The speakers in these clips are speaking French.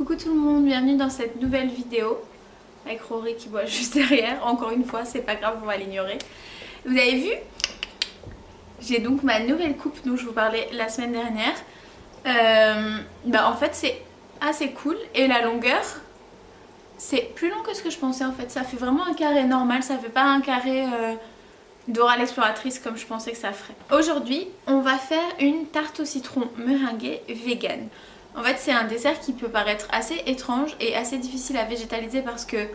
Coucou tout le monde, bienvenue dans cette nouvelle vidéo avec Rory qui boit juste derrière. Encore une fois, c'est pas grave, on va l'ignorer. Vous avez vu? J'ai donc ma nouvelle coupe dont je vous parlais la semaine dernière. Euh, bah en fait c'est assez cool et la longueur c'est plus long que ce que je pensais en fait. Ça fait vraiment un carré normal, ça fait pas un carré... Euh, Dora l'exploratrice comme je pensais que ça ferait. Aujourd'hui, on va faire une tarte au citron meringuée vegan. En fait, c'est un dessert qui peut paraître assez étrange et assez difficile à végétaliser parce que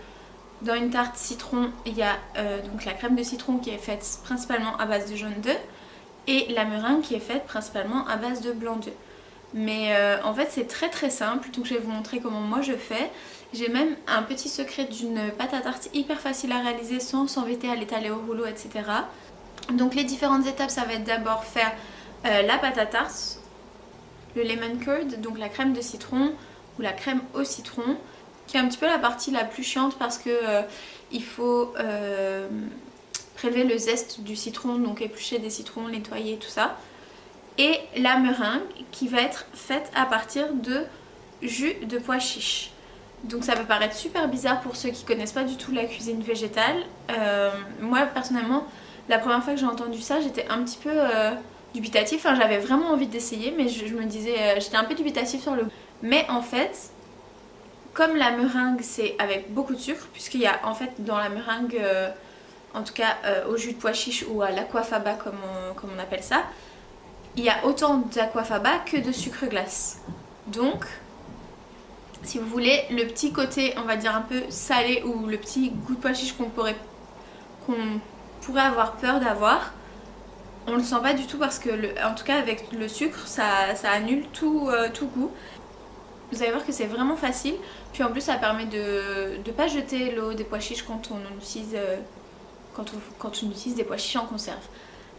dans une tarte citron, il y a euh, donc la crème de citron qui est faite principalement à base de jaune d'œuf et la meringue qui est faite principalement à base de blanc d'œuf. Mais euh, en fait c'est très très simple, donc je vais vous montrer comment moi je fais. J'ai même un petit secret d'une pâte à tarte hyper facile à réaliser sans s'embêter à l'étaler au rouleau etc. Donc les différentes étapes ça va être d'abord faire euh, la pâte à tarte, le lemon curd, donc la crème de citron ou la crème au citron qui est un petit peu la partie la plus chiante parce que euh, il faut prélever le zeste du citron, donc éplucher des citrons, nettoyer tout ça et la meringue qui va être faite à partir de jus de pois chiche. Donc ça peut paraître super bizarre pour ceux qui connaissent pas du tout la cuisine végétale. Euh, moi personnellement, la première fois que j'ai entendu ça, j'étais un petit peu euh, dubitatif. J'avais vraiment envie d'essayer mais je, me disais, euh, j'étais un peu dubitatif sur le Mais en fait, comme la meringue c'est avec beaucoup de sucre, puisqu'il y a en fait dans la meringue, en tout cas au jus de pois chiche ou à l'aquafaba comme comme on appelle ça, il y a autant d'aquafaba que de sucre glace. Donc, si vous voulez, le petit côté, on va dire un peu salé ou le petit goût de pois chiche qu'on pourrait, qu'on pourrait avoir peur d'avoir, on le sent pas du tout parce que, en tout cas avec le sucre, ça, annule tout, euh, tout goût. Vous allez voir que c'est vraiment facile. Puis en plus, ça permet de ne pas jeter l'eau des pois chiches quand on utilise, euh, quand quand on utilise des pois chiches en conserve.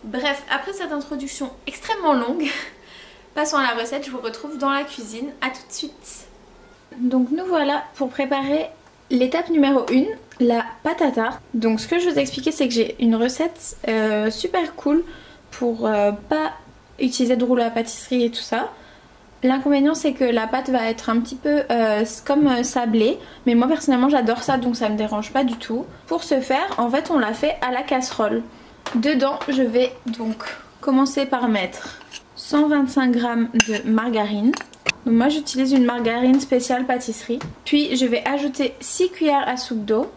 Bref, après cette introduction extrêmement longue, passons à la recette, je vous retrouve dans la cuisine, à tout de suite. Donc nous voilà pour préparer l'étape numéro 1, la pâte à tarte. Donc ce que je vous expliquer c'est que j'ai une recette euh, super cool pour euh, pas utiliser de rouleau à pâtisserie et tout ça. L'inconvénient c'est que la pâte va être un petit peu euh, comme sablée mais moi personnellement j'adore ça donc ça me dérange pas du tout. Pour ce faire en fait on la fait à la casserole. Dedans, je vais donc commencer par mettre 125 g de margarine. Donc moi j'utilise une margarine spéciale pâtisserie. Puis je vais ajouter 6 cuillères à soupe d'eau.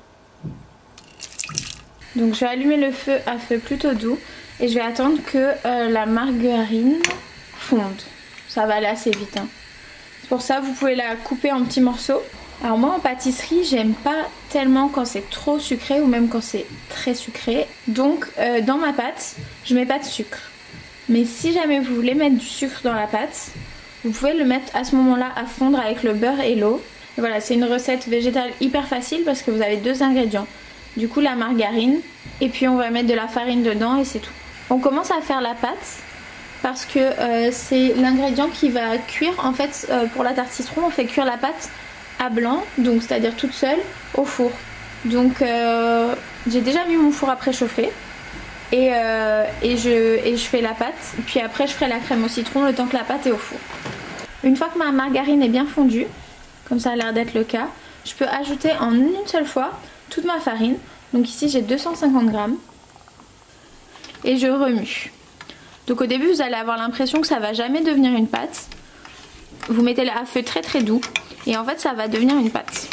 Donc je vais allumer le feu à feu plutôt doux et je vais attendre que euh, la margarine fonde. Ça va aller assez vite. Hein. Pour ça vous pouvez la couper en petits morceaux alors moi en pâtisserie j'aime pas tellement quand c'est trop sucré ou même quand c'est très sucré. Donc euh, dans ma pâte je mets pas de sucre. Mais si jamais vous voulez mettre du sucre dans la pâte, vous pouvez le mettre à ce moment-là à fondre avec le beurre et l'eau. Voilà c'est une recette végétale hyper facile parce que vous avez deux ingrédients. Du coup la margarine et puis on va mettre de la farine dedans et c'est tout. On commence à faire la pâte parce que euh, c'est l'ingrédient qui va cuire. En fait euh, pour la tarte citron on fait cuire la pâte à blanc, donc c'est-à-dire toute seule, au four. Donc euh, j'ai déjà mis mon four à préchauffer et, je fais la pâte. Puis après je ferai la crème au citron le temps que la pâte est au four. Une fois que ma margarine est bien fondue, comme ça a l'air d'être le cas, je peux ajouter en une seule fois toute ma farine. Donc ici j'ai 250 grammes et je remue. Donc au début vous allez avoir l'impression que ça va jamais devenir une pâte. Vous mettez la à feu très très doux et en fait ça va devenir une pâte.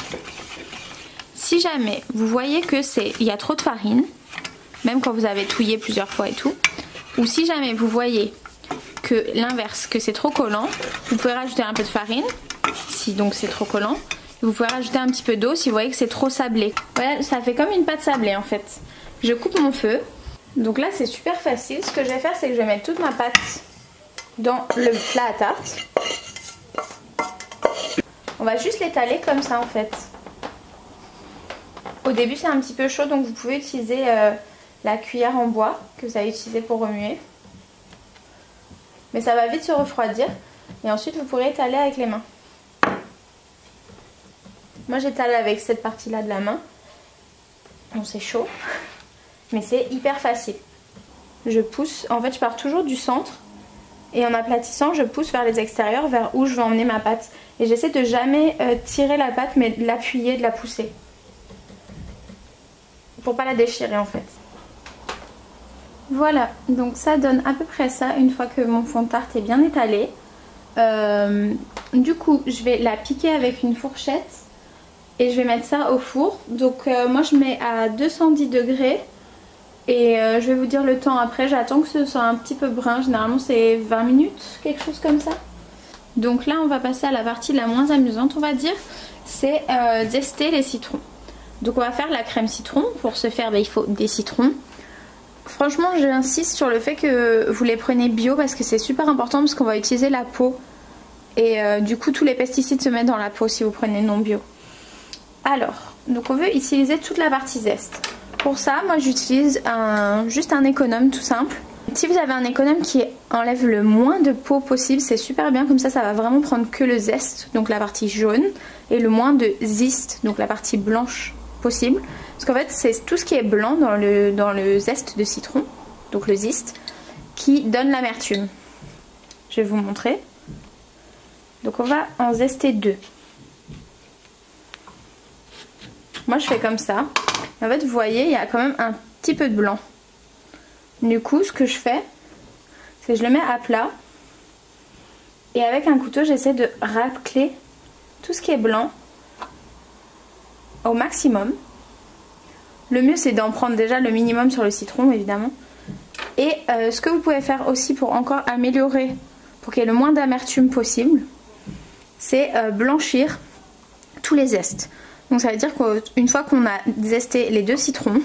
Si jamais vous voyez que c'est il y a trop de farine, même quand vous avez touillé plusieurs fois et tout, ou si jamais vous voyez que l'inverse, que c'est trop collant, vous pouvez rajouter un peu de farine, si donc c'est trop collant. Vous pouvez rajouter un petit peu d'eau si vous voyez que c'est trop sablé. Voilà, ça fait comme une pâte sablée en fait. Je coupe mon feu. Donc là c'est super facile. Ce que je vais faire c'est que je vais mettre toute ma pâte dans le plat à tarte. On va juste l'étaler comme ça en fait. Au début c'est un petit peu chaud donc vous pouvez utiliser euh, la cuillère en bois que vous avez utilisée pour remuer. Mais ça va vite se refroidir et ensuite vous pourrez étaler avec les mains. Moi j'étale avec cette partie là de la main. Bon c'est chaud mais c'est hyper facile. Je pousse, en fait je pars toujours du centre Et en aplatissant, je pousse vers les extérieurs, vers où je veux emmener ma pâte. Et j'essaie de jamais euh, tirer la pâte, mais de l'appuyer, de la pousser. Pour pas la déchirer en fait. Voilà, donc ça donne à peu près ça une fois que mon fond de tarte est bien étalé. Euh, du coup, je vais la piquer avec une fourchette et je vais mettre ça au four. Donc euh, moi je mets à 210 degrés et euh, je vais vous dire le temps après. J'attends que ce soit un petit peu brun, généralement c'est 20 minutes, quelque chose comme ça. Donc là on va passer à la partie la moins amusante on va dire, c'est zester les citrons. Donc on va faire la crème citron, pour ce faire bah, il faut des citrons. Franchement j'insiste sur le fait que vous les prenez bio parce que c'est super important parce qu'on va utiliser la peau. Et euh, du coup tous les pesticides se mettent dans la peau si vous prenez non bio. Alors, donc on veut utiliser toute la partie zeste. Pour ça, moi j'utilise juste un économe tout simple. Si vous avez un économe qui enlève le moins de peau possible, c'est super bien. Comme ça, ça va vraiment prendre que le zeste, donc la partie jaune, et le moins de ziste, donc la partie blanche possible. Parce qu'en fait, c'est tout ce qui est blanc dans le, dans le zeste de citron, donc le ziste, qui donne l'amertume. Je vais vous montrer. Donc on va en zester deux. Moi je fais comme ça. En fait vous voyez il y a quand même un petit peu de blanc. Du coup ce que je fais c'est que je le mets à plat. Et avec un couteau j'essaie de racler tout ce qui est blanc au maximum. Le mieux c'est d'en prendre déjà le minimum sur le citron évidemment. Et euh, ce que vous pouvez faire aussi pour encore améliorer, pour qu'il y ait le moins d'amertume possible, c'est euh, blanchir tous les zestes. Donc ça veut dire qu'une fois qu'on a zesté les deux citrons,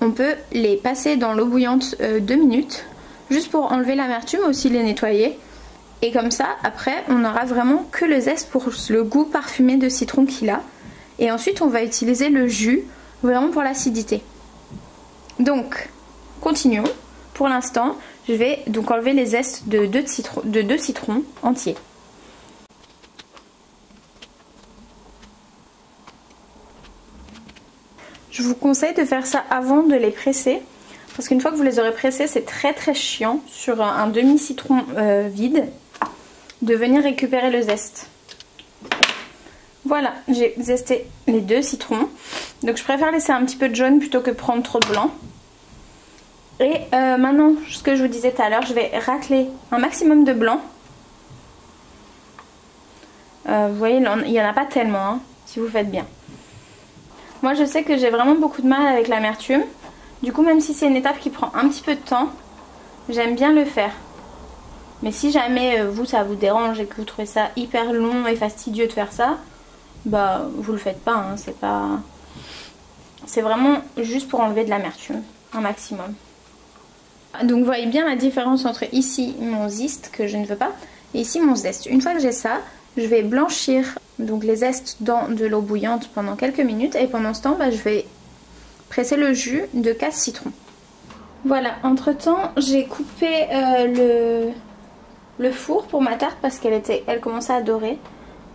on peut les passer dans l'eau bouillante 2 euh, minutes, juste pour enlever l'amertume, aussi les nettoyer. Et comme ça, après, on n'aura vraiment que le zeste pour le goût parfumé de citron qu'il a. Et ensuite, on va utiliser le jus vraiment pour l'acidité. Donc, continuons. Pour l'instant, je vais donc enlever les zestes deux, de deux citrons entiers. Je vous conseille de faire ça avant de les presser. Parce qu'une fois que vous les aurez pressés, c'est très très chiant sur un, demi-citron euh, vide de venir récupérer le zeste. Voilà, j'ai zesté les deux citrons. Donc je préfère laisser un petit peu de jaune plutôt que prendre trop de blanc. Et euh, maintenant, ce que je vous disais tout à l'heure, je vais racler un maximum de blanc. Euh, vous voyez, il n'y en a pas tellement, hein, si vous faites bien. Moi je sais que j'ai vraiment beaucoup de mal avec l'amertume. Du coup même si c'est une étape qui prend un petit peu de temps, j'aime bien le faire. Mais si jamais euh, vous ça vous dérange et que vous trouvez ça hyper long et fastidieux de faire ça, bah vous le faites pas, hein, c'est pas... C'est vraiment juste pour enlever de l'amertume, un maximum. Donc vous voyez bien la différence entre ici mon zeste que je ne veux pas et ici mon zeste. Une fois que j'ai ça, je vais blanchir donc les zestes dans de l'eau bouillante pendant quelques minutes et pendant ce temps bah, je vais presser le jus de 4 citrons. Voilà, entre temps j'ai coupé euh, le, le, four pour ma tarte parce qu'elle était, elle commençait à dorer.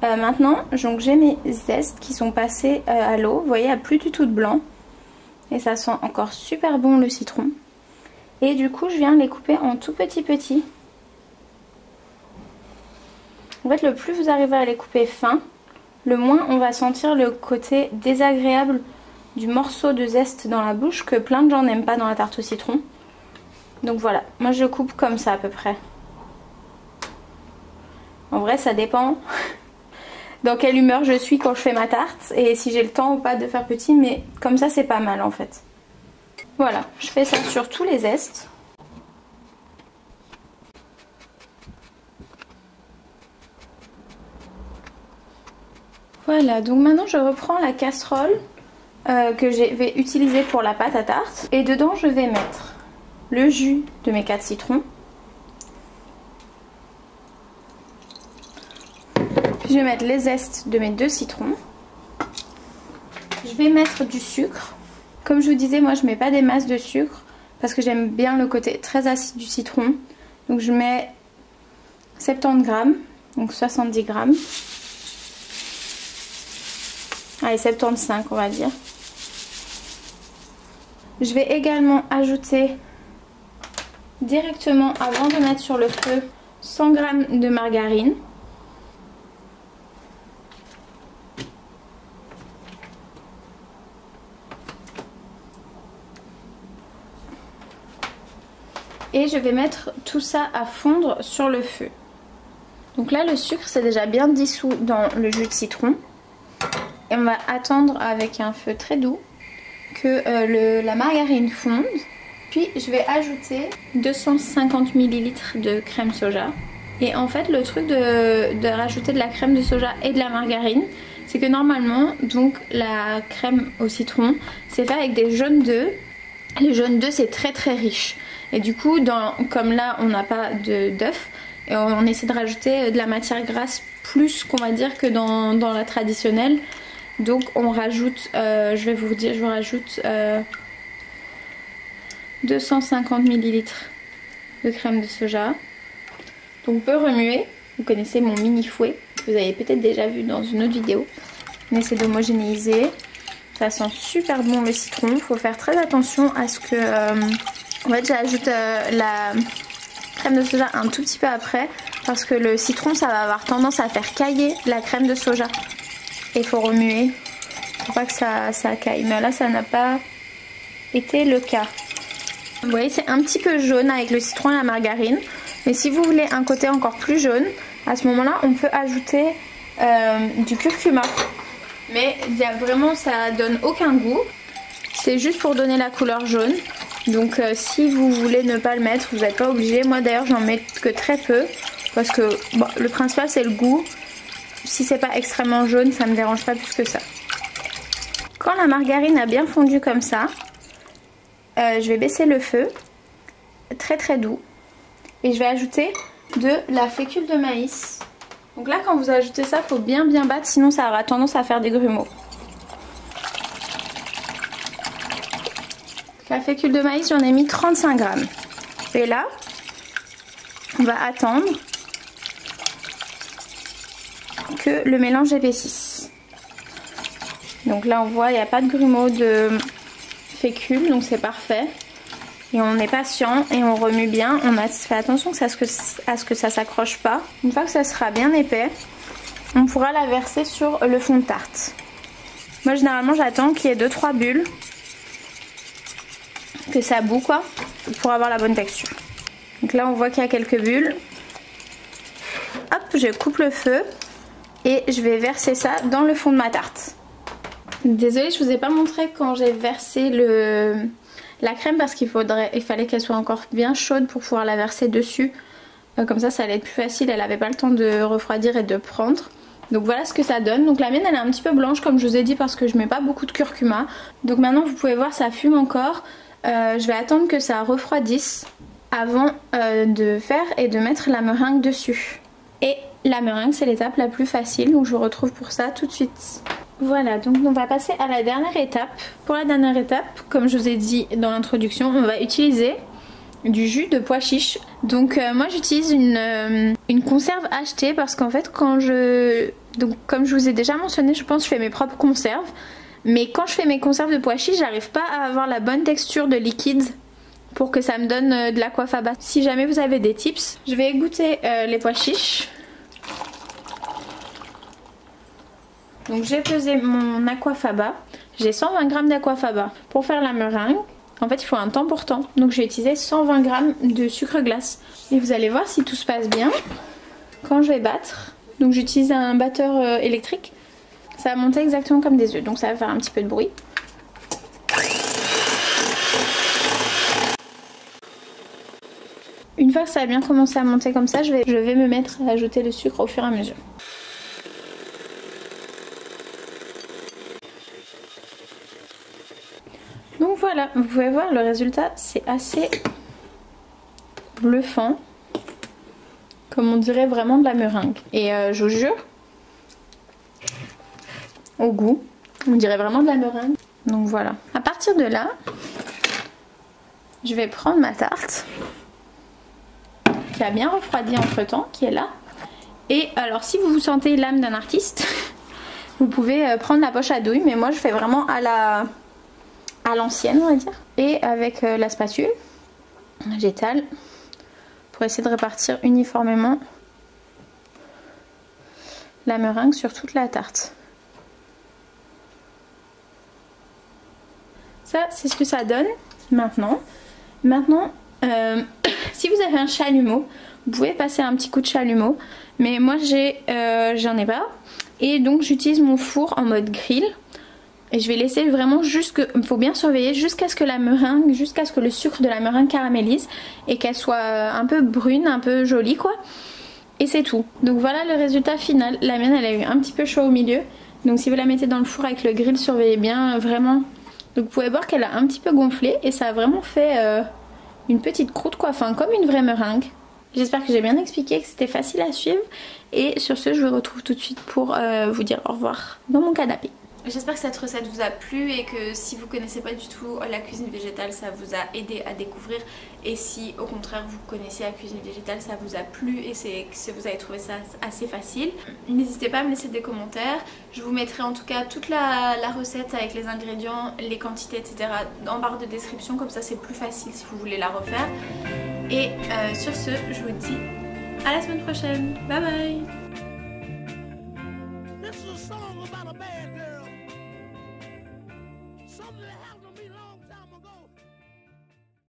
Euh, maintenant j'ai mes zestes qui sont passés euh, à l'eau, vous voyez il n'y a plus du tout de blanc et ça sent encore super bon le citron. Et du coup je viens les couper en tout petits petits. En fait le plus vous arrivez à les couper fins, le moins on va sentir le côté désagréable du morceau de zeste dans la bouche que plein de gens n'aiment pas dans la tarte au citron. Donc voilà, moi je coupe comme ça à peu près. En vrai ça dépend dans quelle humeur je suis quand je fais ma tarte et si j'ai le temps ou pas de faire petit mais comme ça c'est pas mal en fait. Voilà, je fais ça sur tous les zestes. Voilà, donc maintenant je reprends la casserole euh, que je vais utiliser pour la pâte à tarte. Et dedans je vais mettre le jus de mes 4 citrons. Puis je vais mettre les zestes de mes 2 citrons. Je vais mettre du sucre. Comme je vous disais, moi je mets pas des masses de sucre parce que j'aime bien le côté très acide du citron. Donc je mets 70 grammes, donc 70 grammes. Allez, 75 on va dire. Je vais également ajouter directement avant de mettre sur le feu 100 g de margarine. Et je vais mettre tout ça à fondre sur le feu. Donc là le sucre c'est déjà bien dissous dans le jus de citron. Et on va attendre avec un feu très doux que euh, la margarine fonde. Puis je vais ajouter 250 ml de crème soja. Et en fait le truc de, rajouter de la crème de soja et de la margarine, c'est que normalement donc la crème au citron c'est fait avec des jaunes d'œufs. Les jaunes d'œufs c'est très très riche. Et du coup dans, comme là on n'a pas d'œufs, et on, essaie de rajouter de la matière grasse plus qu'on va dire que dans, la traditionnelle. Donc on rajoute, euh, je vais vous dire, je vous rajoute 250 euh, ml de crème de soja. Donc on peut remuer, vous connaissez mon mini fouet, vous avez peut-être déjà vu dans une autre vidéo. On essaie d'homogénéiser, ça sent super bon le citron, il faut faire très attention à ce que... Euh, en fait j'ajoute la crème de soja un tout petit peu après parce que le citron ça va avoir tendance à faire cailler la crème de soja. Il faut remuer pour pas que ça, ça caille. Mais là ça n'a pas été le cas. Vous voyez c'est un petit peu jaune avec le citron et la margarine. Mais si vous voulez un côté encore plus jaune, à ce moment là on peut ajouter euh, du curcuma. Mais vraiment ça donne aucun goût. C'est juste pour donner la couleur jaune. Donc euh, si vous voulez ne pas le mettre, vous n'êtes pas obligé. Moi d'ailleurs j'en mets que très peu. Parce que le principal c'est le goût. Si c'est pas extrêmement jaune, ça me dérange pas plus que ça. Quand la margarine a bien fondu comme ça, euh, je vais baisser le feu. Très très doux. Et je vais ajouter de la fécule de maïs. Donc là quand vous ajoutez ça, faut bien bien battre, sinon ça aura tendance à faire des grumeaux. La fécule de maïs, j'en ai mis 35 grammes. Et là, on va attendre que le mélange épaississe. Donc là, on voit, il n'y a pas de grumeaux de fécule, donc c'est parfait. Et on est patient et on remue bien. On fait attention à ce que, à ce que ça s'accroche pas. Une fois que ça sera bien épais, on pourra la verser sur le fond de tarte. Moi, généralement, j'attends qu'il y ait 2-3 bulles que ça boue quoi pour avoir la bonne texture. Donc là on voit qu'il y a quelques bulles. Hop, je coupe le feu et je vais verser ça dans le fond de ma tarte. Désolée, je vous ai pas montré quand j'ai versé la crème parce qu'il fallait qu'elle soit encore bien chaude pour pouvoir la verser dessus. Euh, comme ça ça allait être plus facile, elle avait pas le temps de refroidir et de prendre. Donc voilà ce que ça donne. Donc la mienne elle est un petit peu blanche comme je vous ai dit parce que je mets pas beaucoup de curcuma. Donc maintenant vous pouvez voir ça fume encore. Euh, je vais attendre que ça refroidisse avant euh, de faire et de mettre la meringue dessus. Et la meringue c'est l'étape la plus facile donc je vous retrouve pour ça tout de suite. Voilà donc on va passer à la dernière étape. Pour la dernière étape comme je vous ai dit dans l'introduction on va utiliser du jus de pois chiche. Donc euh, moi j'utilise une, une, conserve achetée parce qu'en fait quand je... Donc comme je vous ai déjà mentionné je pense que je fais mes propres conserves. Mais quand je fais mes conserves de pois chiches, j'arrive pas à avoir la bonne texture de liquide pour que ça me donne euh, de l'aquafaba. Si jamais vous avez des tips, je vais goûter euh, les pois chiches. Donc j'ai pesé mon aquafaba. J'ai 120 g d'aquafaba. Pour faire la meringue, en fait il faut un temps pour temps. Donc j'ai utilisé 120 g de sucre glace. Et vous allez voir si tout se passe bien. Quand je vais battre, donc j'utilise un batteur euh, électrique. Ça va monter exactement comme des œufs, donc ça va faire un petit peu de bruit. Une fois que ça a bien commencé à monter comme ça, je vais, je vais me mettre à ajouter le sucre au fur et à mesure. Donc voilà, vous pouvez voir le résultat, c'est assez bluffant. Comme on dirait vraiment de la meringue. Et euh, je vous jure, au goût. On dirait vraiment de la meringue. Donc voilà. À partir de là, je vais prendre ma tarte qui a bien refroidi entre temps, qui est là. Et alors si vous vous sentez l'âme d'un artiste, vous pouvez euh, prendre la poche à douille, mais moi je fais vraiment à la à l'ancienne on va dire. Et avec euh, la spatule, j'étale pour essayer de répartir uniformément la meringue sur toute la tarte. Ça, c'est ce que ça donne maintenant. Maintenant, euh, si vous avez un chalumeau, vous pouvez passer un petit coup de chalumeau. Mais moi, j'ai, euh, j'en ai pas. Et donc, j'utilise mon four en mode grill. Et je vais laisser vraiment jusque, il faut bien surveiller jusqu'à ce que la meringue, jusqu'à ce que le sucre de la meringue caramélise et qu'elle soit un peu brune, un peu jolie quoi. Et c'est tout. Donc voilà le résultat final. La mienne elle a eu un petit peu chaud au milieu. Donc si vous la mettez dans le four avec le grill, surveillez bien vraiment. Donc vous pouvez voir qu'elle a un petit peu gonflé et ça a vraiment fait euh, une petite croûte quoi, enfin comme une vraie meringue. J'espère que j'ai bien expliqué, que c'était facile à suivre. Et sur ce, je vous retrouve tout de suite pour euh, vous dire au revoir dans mon canapé. J'espère que cette recette vous a plu et que si vous connaissez pas du tout la cuisine végétale ça vous a aidé à découvrir. Et si au contraire vous connaissez la cuisine végétale ça vous a plu et que vous avez trouvé ça assez facile. N'hésitez pas à me laisser des commentaires. Je vous mettrai en tout cas toute la, recette avec les ingrédients, les quantités etc en barre de description. Comme ça c'est plus facile si vous voulez la refaire. Et euh, sur ce je vous dis à la semaine prochaine. Bye bye